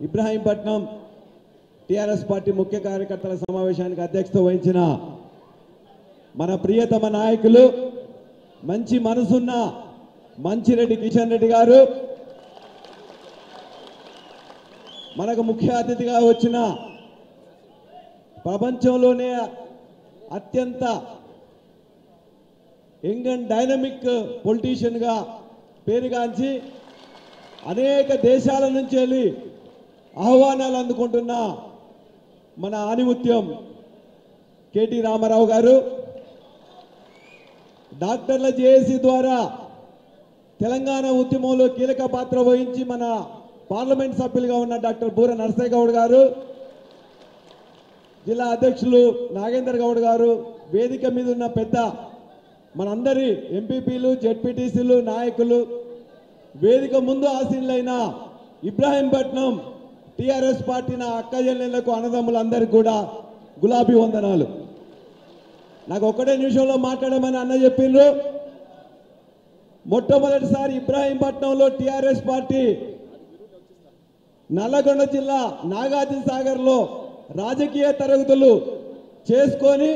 Ibrahimpatnam TRS party ముఖ్య కార్యకర్తల సమావేశానికి అధ్యక్షత వహించిన మన ప్రియతమ నాయకులు మంచి మనసున్న మంచిరెడ్డి కిషన్ రెడ్డి గారు మనకు ముఖ్య అతిథిగా వచ్చిన ప్రపంచంలోనే అత్యంత యంగ్ అండ్ డైనమిక్ పొలిటీషియన్గా పేరుగాంచి అనేక దేశాల నుంచి వెళ్ళి ఆహ్వానాలు అందుకుంటున్న మన ఆనిముత్యం కేటీ రామారావు గారు డాక్టర్ల జేఏసీ ద్వారా తెలంగాణ ఉద్యమంలో కీలక పాత్ర వహించి మన పార్లమెంట్ సభ్యులుగా ఉన్న డాక్టర్ బూర నరసయ్య గౌడ్ గారు జిల్లా అధ్యక్షులు నాగేందర్ గౌడ్ గారు వేదిక మీద ఉన్న పెద్ద మనందరి ఎంపీపీలు జెడ్పీటీసీలు నాయకులు వేదిక ముందు ఆసీనులైన ఇబ్రాహీంపట్నం టిఆర్ఎస్ పార్టీ నా అక్క చెల్లెళ్ళకు అన్నదమ్ములందరికీ కూడా గులాబీ వందనాలు. నాకు ఒక్కటే నిమిషంలో మాట్లాడమని అన్న చెప్పిండ్రు. మొట్టమొదటిసారి ఇబ్రాహీంపట్నంలో టిఆర్ఎస్ పార్టీ నల్లగొండ జిల్లా నాగార్జున సాగర్లో రాజకీయ తరగతులు చేసుకొని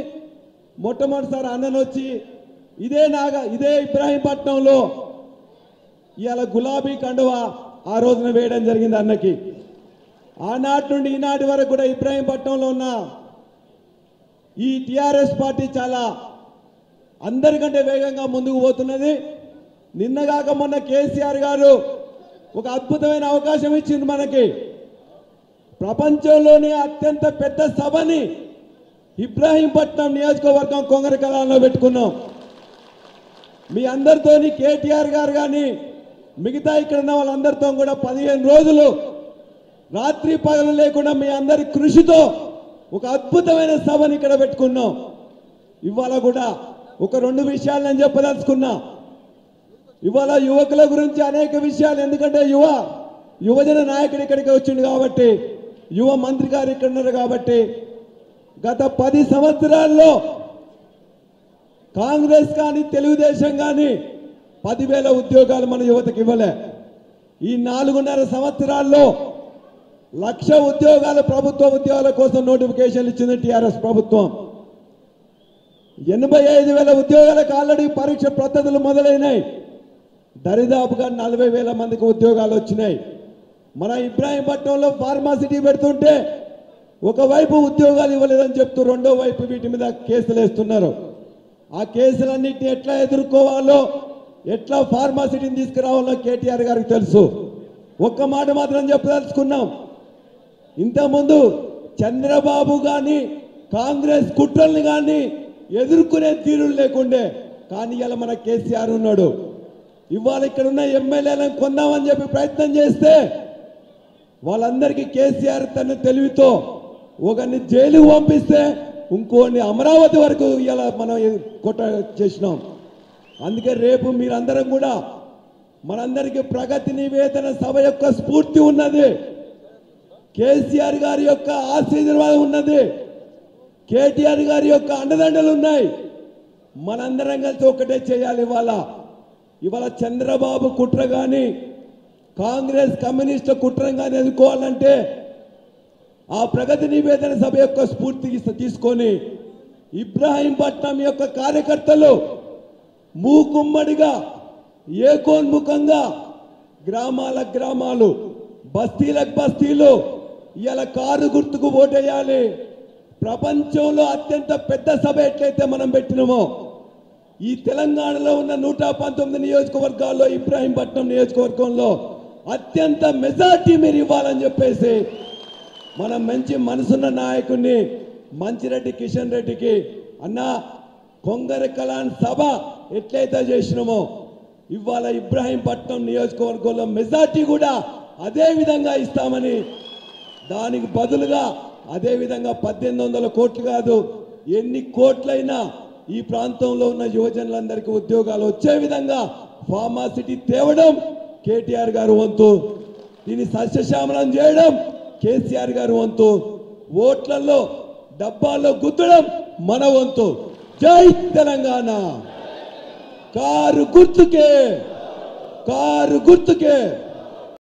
మొట్టమొదటిసారి అన్నను వచ్చి ఇదే నాగా ఇదే ఇబ్రాహీంపట్నంలో ఇవాళ గులాబీ కండువా ఆ రోజున వేయడం జరిగింది అన్నకి. ఆనాటి నుండి ఈనాటి వరకు కూడా ఇబ్రాహీంపట్నంలో ఉన్న ఈ టిఆర్ఎస్ పార్టీ చాలా అందరికంటే వేగంగా ముందుకు పోతున్నది. నిన్నగాక మొన్న కేసీఆర్ గారు ఒక అద్భుతమైన అవకాశం ఇచ్చింది మనకి. ప్రపంచంలోనే అత్యంత పెద్ద సభని ఇబ్రాహీంపట్నం నియోజకవర్గం కొంగర కళాల్లో పెట్టుకున్నాం. మీ అందరితోని కేటీఆర్ గారు కానీ మిగతా ఇక్కడ ఉన్న వాళ్ళందరితో కూడా పదిహేను రోజులు రాత్రి పగలు లేకుండా మీ అందరి కృషితో ఒక అద్భుతమైన సభని ఇక్కడ పెట్టుకున్నాం. ఇవాళ కూడా ఒక రెండు విషయాలు నేను చెప్పదలుచుకున్నా. ఇవాళ యువకుల గురించి అనేక విషయాలు ఎందుకంటే యువ యువజన నాయకుడు ఇక్కడికి వచ్చిండు కాబట్టి యువ మంత్రి గారు ఇక్కడ ఉన్నారు కాబట్టి గత పది సంవత్సరాల్లో కాంగ్రెస్ కానీ తెలుగుదేశం కానీ పదివేల ఉద్యోగాలు మన యువతకి ఇవ్వలే. ఈ నాలుగున్నర సంవత్సరాల్లో లక్ష ఉద్యోగాల ప్రభుత్వ ఉద్యోగాల కోసం నోటిఫికేషన్లు ఇచ్చింది టీఆర్ఎస్ ప్రభుత్వం. ఎనభై ఐదు వేల ఉద్యోగాలకు ఆల్రెడీ పరీక్ష పద్ధతులు మొదలైనాయి. దరిదాపుగా నలభై వేల మందికి ఉద్యోగాలు వచ్చినాయి. మన ఇబ్రాహీంపట్నంలో ఫార్మాసిటీ పెడుతుంటే ఒకవైపు ఉద్యోగాలు ఇవ్వలేదని చెప్తూ రెండో వైపు వీటి మీద కేసులు వేస్తున్నారు. ఆ కేసులన్నింటినీ ఎట్లా ఎదుర్కోవాలో ఎట్లా ఫార్మాసిటీని తీసుకురావాలో కేటీఆర్ గారికి తెలుసు. ఒక్క మాట మాత్రం చెప్పదలుచుకున్నాం. ఇంతకుముందు చంద్రబాబు కానీ కాంగ్రెస్ కుట్రల్ని కానీ ఎదుర్కొనే తీరులు లేకుండే. కానీ ఇలా మన కేసీఆర్ ఉన్నాడు. ఇవాళ ఇక్కడ ఉన్న ఎమ్మెల్యేలను కొందామని చెప్పి ప్రయత్నం చేస్తే వాళ్ళందరికీ కేసీఆర్ తన తెలివితో ఒకరిని జైలుకు పంపిస్తే ఇంకోని అమరావతి వరకు ఇలా మనం కొట్ట చేసినాం. అందుకే రేపు మీరందరం కూడా మనందరికీ ప్రగతి నివేదన సభ యొక్క స్ఫూర్తి ఉన్నది. కేసీఆర్ గారి యొక్క ఆశీర్వాదం ఉన్నది. కేటీఆర్ గారి యొక్క అండదండలు ఉన్నాయి. మనందరం కలిసి ఒకటే చేయాలి ఇవాళ. ఇవాళ చంద్రబాబు కుట్ర కానీ కాంగ్రెస్ కమ్యూనిస్టు కుట్రం కానీ ఎదుర్కోవాలంటే ఆ ప్రగతి నివేదన సభ యొక్క స్ఫూర్తికి తీసుకొని ఇబ్రాహీంపట్నం యొక్క కార్యకర్తలు మూకుమ్మడిగా ఏకోన్ముఖంగా గ్రామాల గ్రామాలు బస్తీలకు బస్తీలు ఇలా కారు గుర్తుకు ఓటేయాలి. ప్రపంచంలో అత్యంత పెద్ద సభ ఎట్లయితే మనం పెట్టినమో ఈ తెలంగాణలో ఉన్న నూట పంతొమ్మిది నియోజకవర్గాల్లో ఇబ్రాహీంపట్నం నియోజకవర్గంలో అత్యంత మెజార్టీ మీరు ఇవ్వాలని చెప్పేసి మనం మంచి మనసున్న నాయకుడిని మంచిరెడ్డి కిషన్ రెడ్డికి అన్న కొంగర కళాన్ సభ ఎట్లయితే చేసినామో ఇవాళ ఇబ్రాహీంపట్నం నియోజకవర్గంలో మెజార్టీ కూడా అదే విధంగా ఇస్తామని దానికి బదులుగా అదేవిధంగా పద్దెనిమిది వందల కోట్లు కాదు ఎన్ని కోట్లైనా ఈ ప్రాంతంలో ఉన్న యువజనులందరికీ ఉద్యోగాలు వచ్చే విధంగా ఫార్మాసిటీ తేవడం కేటీఆర్ గారు వంతు. దీన్ని సస్యశ్యామలం చేయడం కేసీఆర్ గారు వంతు. ఓట్లలో డబ్బాల్లో గుద్దడం మన వంతు. జై తెలంగాణ! కారు గుర్తుకే! కారు గుర్తుకే!